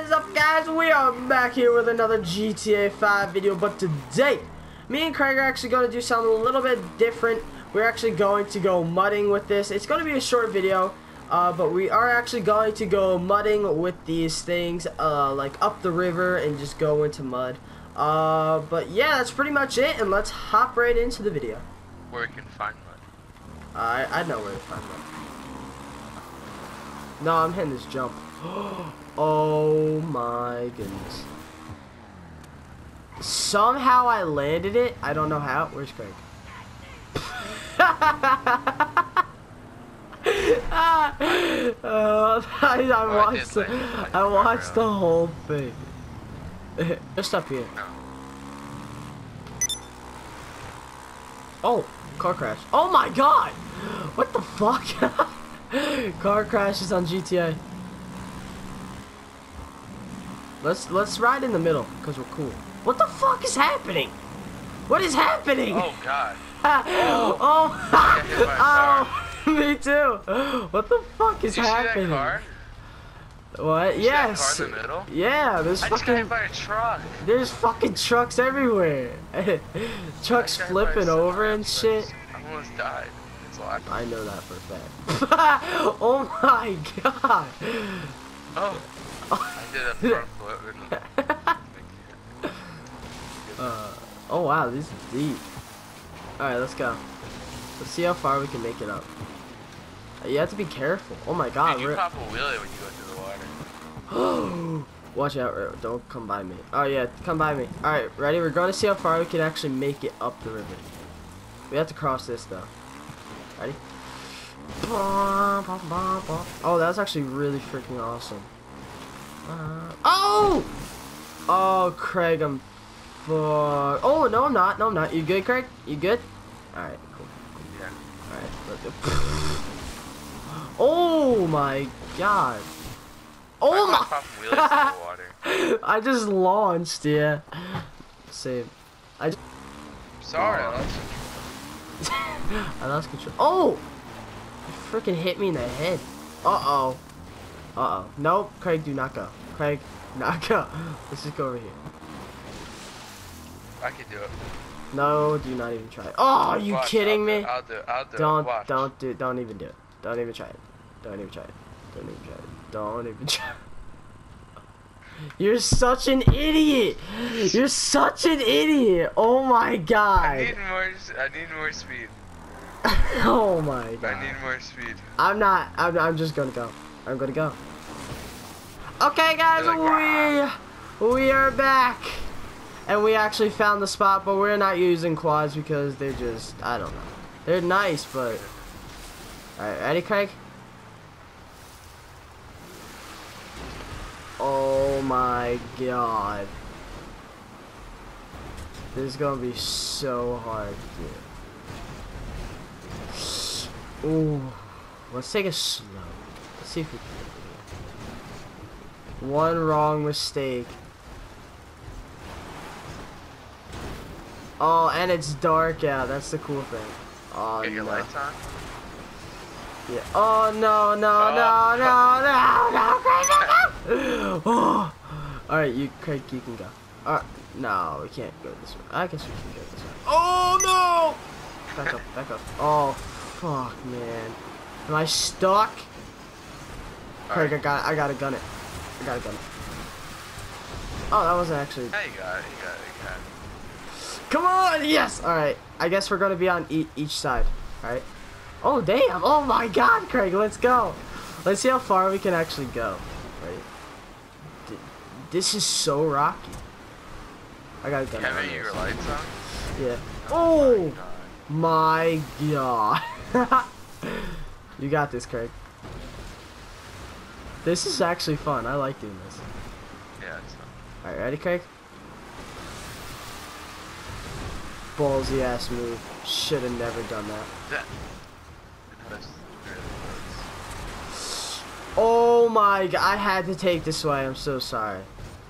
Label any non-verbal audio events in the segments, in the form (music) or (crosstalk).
What is up guys? We are back here with another GTA 5 video, but today, me and Craig are actually going to do something a little bit different. We're actually going to go mudding with this. It's going to be a short video, uh, but we are actually going to go mudding with these things, uh, like up the river and just go into mud. Uh, but yeah, that's pretty much it, and let's hop right into the video. Where you can find mud. I, I know where to find mud. No, I'm hitting this jump. (gasps) oh my goodness. Somehow I landed it. I don't know how. Where's Craig? (laughs) I, I oh, I watched the, land it, like, I watched the whole thing. (laughs) Just up here. Oh. oh, car crash. Oh my god! What the fuck? (laughs) (gasps) car crashes on GTA. Let's let's ride in the middle because we're cool. What the fuck is happening? What is happening? Oh god. (laughs) oh, oh. oh. got hit by a car. (laughs) oh, me too. (gasps) What the fuck is Did you see that happening? car? What? Did that yes. car in the middle? Yeah, there's I just got hit fucking by a truck. there's fucking trucks everywhere. (laughs) trucks I got hit by a flipping over and shit. I almost died. I know that for a fact. (laughs) (laughs) oh my god. oh. I did a front (laughs) flip. Uh, oh wow, this is deep. Alright, let's go. Let's see how far we can make it up. Uh, You have to be careful. Oh my god, Dude, you pop a wheelie when you go into the water. (gasps) Watch out, don't come by me. Oh yeah, come by me. Alright, ready? We're going to see how far we can actually make it up the river. We have to cross this though. Ready? Oh, that was actually really freaking awesome. Uh, oh! Oh, Craig, I'm fuck. Oh, no, I'm not. No, I'm not. You good, Craig? You good? Alright, cool. Yeah. Alright, let's go. (gasps) Oh my god. Oh I my. pop wheelies in the water. (laughs) I just launched, yeah. Save. I just, Sorry. (laughs) I lost control. Oh! You freaking hit me in the head. Uh-oh. Uh-oh. Nope. Craig, do not go. Craig, (laughs) not go. Let's just go over here. I can do it. No, do not even try it. Oh, are you Watch, kidding I'll me? Do, I'll do it. I'll do Don't, it. Watch. don't do, don't even do it. Don't even try it. Don't even try it. Don't even try it. Don't even (laughs) try. it. You're such an idiot. You're such an idiot. Oh my god. I need more. I need more speed. (laughs) Oh my god. I need more speed. I'm not. I'm, I'm just gonna go. I'm gonna go. Okay, guys, like, we ah. we are back, and we actually found the spot, but we're not using quads because they're just I don't know. They're nice, but all right, ready, Craig? Oh my god. This is gonna be so hard, dude. Ooh. Let's take it slow. Let's see if we can. One wrong mistake. Oh, and it's dark out. That's the cool thing. Oh, Get your no. lights on. Yeah. Oh no no Oh. no no no no Craig no! Oh. All right, you Craig, you can go. Uh, no, we can't go this way. I guess we can go this way. Oh no! Back up, back up. Oh fuck, man. Am I stuck? Craig, I got I gotta gun it. I gotta gun it. Oh, that wasn't actually. Yeah, you got it. You got it. You got it. Come on! Yes! Alright. I guess we're gonna be on e each side. Alright. Oh, damn! Oh my god, Craig, let's go! Let's see how far we can actually go. D- This is so rocky. I gotta gun Kevin, your lights on. Yeah. Oh Oh my god. my god. (laughs) you got this, Craig. This is actually fun. I like doing this. Yeah, it's not. Alright, ready, Craig? Ballsy ass move. Should have never done that. That. That's really close. Oh my god, I had to take this way. I'm so sorry.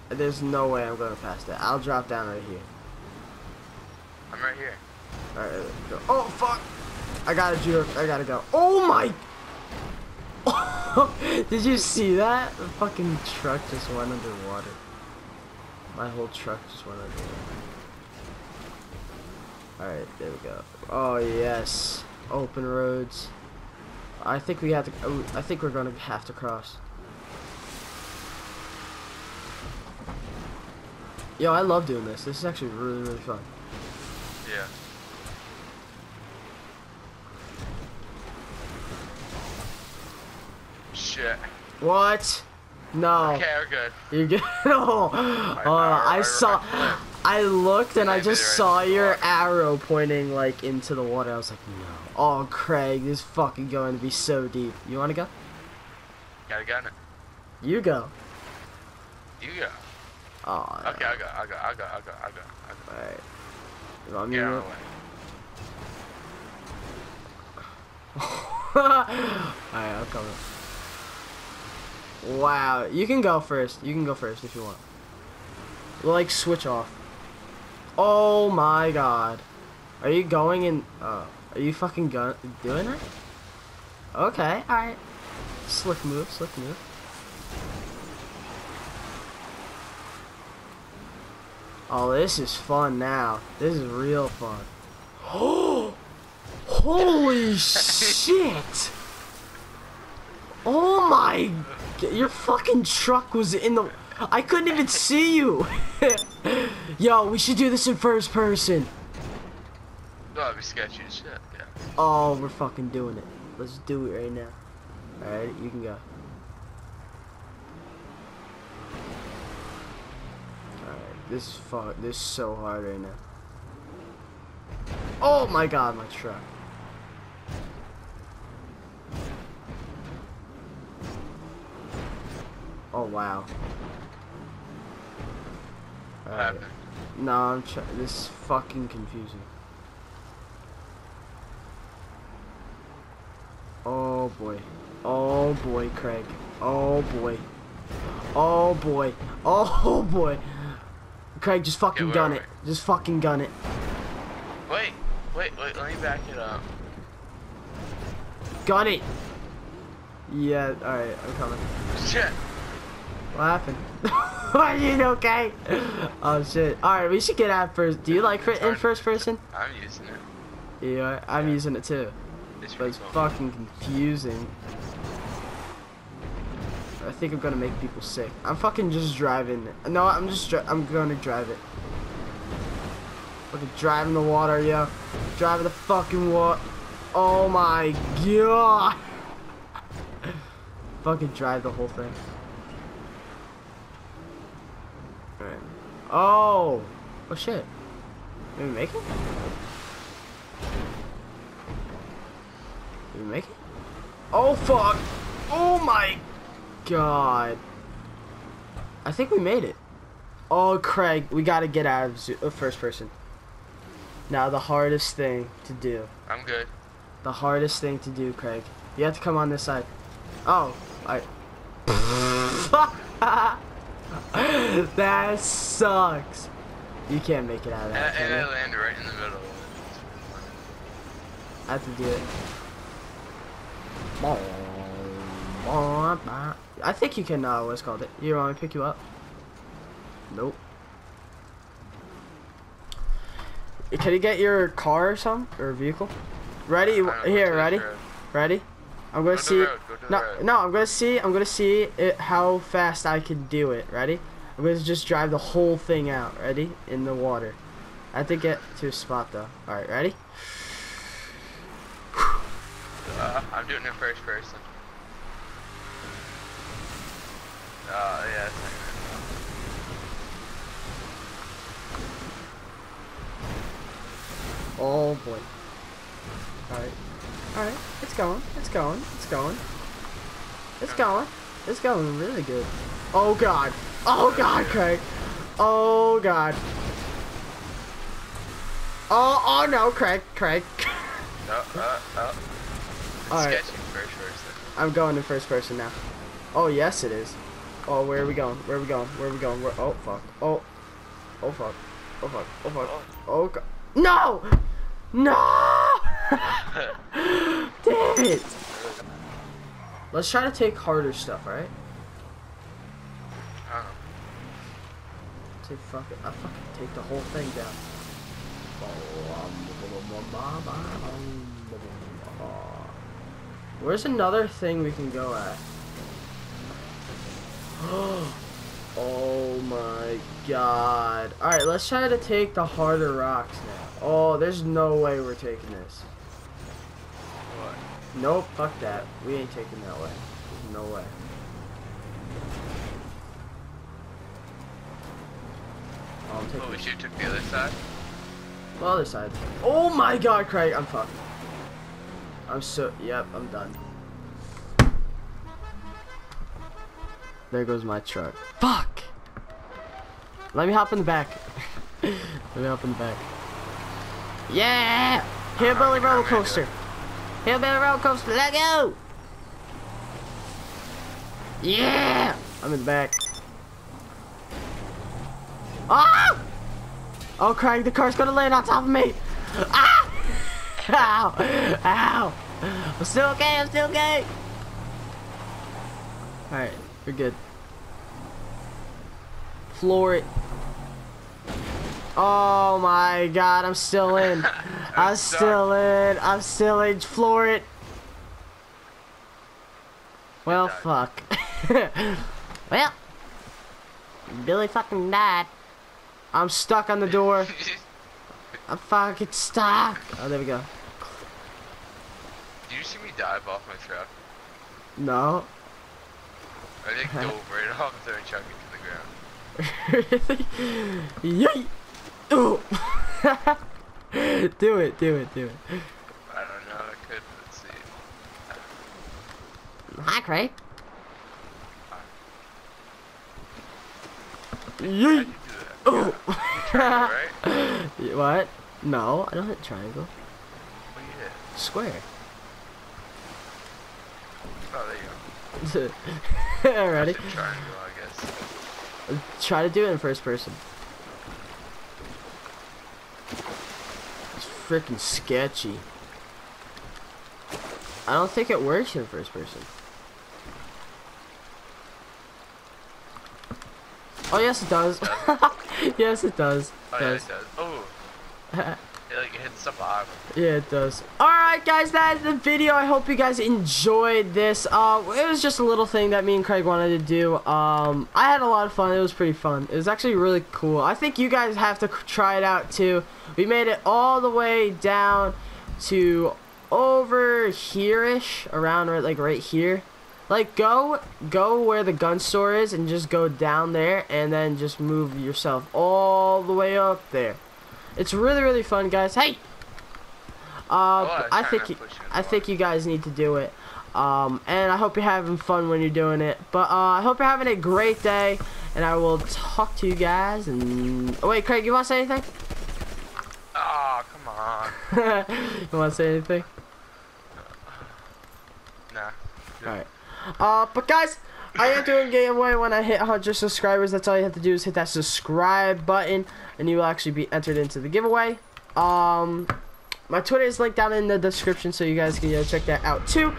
There's no way I'm gonna pass that. I'll drop down right here. I'm right here. Alright, go. Oh fuck! I gotta juke. I gotta go. Oh my! (laughs) Did you see that? The fucking truck just went underwater. My whole truck just went underwater. Alright, there we go. Oh, yes. Open roads. I think we have to. oh, I think we're gonna have to cross. Yo, I love doing this. This is actually really, really fun. Yeah. Shit. What? No. Okay, we're good. You're good. (laughs) oh, uh, alright, I saw. I looked and I Maybe just saw your arrow pointing like into the water. I was like, no. Oh, Craig, this is fucking going to be so deep. You want to go? Got a gun. You go. You go. Oh. Okay, go. I'll go. I'll go. I'll go. I'll go. I'll go. Alright. You want me Get to go? of the way. (laughs) Alright, I'm coming. Wow, you can go first. You can go first if you want. Like, switch off. Oh my god. Are you going in? Uh, are you fucking doing it? Okay, alright. Slick move, slick move. Oh, this is fun now. This is real fun. Oh, (gasps) holy shit! Oh my! Your fucking truck was in the. I couldn't even see you. (laughs) Yo, we should do this in first person. No, that'd be sketchy as shit. Yeah. Oh, we're fucking doing it. Let's do it right now. Alright, you can go. Alright, this is fu- this is so hard right now. Oh my god, my truck. Oh wow. Alright. No, I'm try- this is fucking confusing. Oh boy. Oh boy, Craig. Oh boy. Oh boy. Oh boy. Craig, just fucking where gun it. Just fucking gun it. Wait, wait, wait. Let me back it up. Gun it. Yeah, alright, I'm coming. (laughs) Shit. What happened? Are you okay? Oh shit. Alright, we should get out first. Do you like fir- in first person? I'm using it. Yeah, I'm Yeah. using it too. It's But it's cool. fucking confusing. I think I'm gonna make people sick. I'm fucking just driving. No, I'm just dri- I'm gonna drive it. Fucking driving the water, yo. Driving the fucking water. Oh my god. (laughs) fucking drive the whole thing. Alright. Oh. Oh shit. Did we make it? Did we make it? Oh fuck! Oh my god. I think we made it. Oh Craig, we gotta get out of zo- uh, first person. Now the hardest thing to do. I'm good. The hardest thing to do, Craig. You have to come on this side. Oh, I. (laughs) (laughs) (laughs) that sucks. You can't make it out of And, that. and can I landed right in the middle. I have to do it. I think you can, uh, what's called it? You want me to pick you up? Nope. Can you get your car or something? Or vehicle? Ready? I don't know, go to Here, ready? Ready? I'm gonna Go to the see. Road, go to the No, road. no, I'm gonna see. I'm gonna see it, how fast I can do it. Ready? I'm gonna just drive the whole thing out. Ready? In the water. I have to get to a spot though. All right, ready? Uh, I'm doing it first person. Uh, yeah. Oh boy. Alright. Alright. It's going. It's going. It's going. It's going. It's going really good. Oh god. Oh god, Craig. Oh god. Oh, oh no, Craig. Craig. gonna- Uh, uh. It's Alright. I'm going in first person now. Oh, yes it is. Oh, where are we going? Where are we going? Where are we going? Where oh fuck. Oh. Oh fuck. Oh fuck. Oh fuck. Oh god. No! No! (laughs) Damn it! Let's try to take harder stuff, alright? I don't know. Take fucking, I fucking take the whole thing down. Where's another thing we can go at? (gasps) Oh my god. Alright, let's try to take the harder rocks now. Oh, there's no way we're taking this. What? Nope, fuck that. We ain't taking that way. There's no way. Oh, I'm taking Oh, we should have took the other side? the other side. Oh my god, Craig, I'm fucked. I'm so, yep, I'm done. There goes my truck. Fuck! Let me hop in the back. (laughs) Let me hop in the back. Yeah! Hillbilly roller coaster. Hillbilly roller coaster, let go! Yeah! I'm in the back. Ah! Oh, Craig, the car's gonna land on top of me! Ah! Ow! Ow! I'm still okay, I'm still okay! Alright, we're good. Floor it. Oh my god, I'm still in. (laughs) I'm still in. I'm still in. Floor it. Well, fuck. (laughs) well, Billy fucking died. I'm stuck on the door. (laughs) I'm fucking stuck. Oh, there we go. Did you see me dive off my truck? No. I think (laughs) dove right off there and chuck it to the ground. really? Yay! Ooh. (laughs) do it, do it, do it. I don't know, I could, let's see. Hi, Craig. How'd Yay! you do that? Ooh. (laughs) Triangle, right? what? No, I don't hit triangle. What you hit? Square. Oh, there you go. (laughs) Ready? A triangle, I guess. Try to do it in first person. It's freaking sketchy. I don't think it works in first person. Oh yes it does. (laughs) yes it does. Oh, yeah, it does. Oh, (laughs) bottom. Yeah, it does. Alright, guys, that is the video. I hope you guys enjoyed this. Uh, it was just a little thing that me and Craig wanted to do. Um, I had a lot of fun. It was pretty fun. It was actually really cool. I think you guys have to try it out, too. We made it all the way down to over here-ish, around right, like right here. Like, go, go where the gun store is and just go down there and then just move yourself all the way up there. It's really, really fun, guys. Hey! Uh, I was I trying think you, I think you guys need to do it. Um, and I hope you're having fun when you're doing it. But uh, I hope you're having a great day, and I will talk to you guys. And oh, wait, Craig, you want to say anything? Oh, come on. (laughs) you want to say anything? Nah. All right. Uh, but guys, I am doing a giveaway when I hit 100 subscribers. That's all you have to do is hit that subscribe button, and you will actually be entered into the giveaway. Um, my Twitter is linked down in the description, so you guys can you check that out too.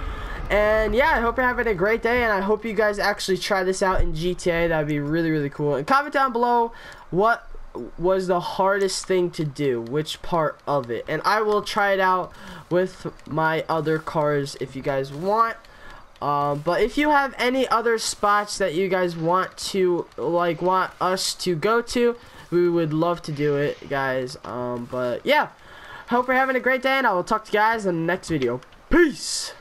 And yeah, I hope you're having a great day, and I hope you guys actually try this out in GTA. That'd be really, really cool. And comment down below what was the hardest thing to do, which part of it, and I will try it out with my other cars if you guys want. Um, but if you have any other spots that you guys want to like want us to go to, we would love to do it, guys. Um, but yeah, hope you're having a great day, and I will talk to you guys in the next video. Peace.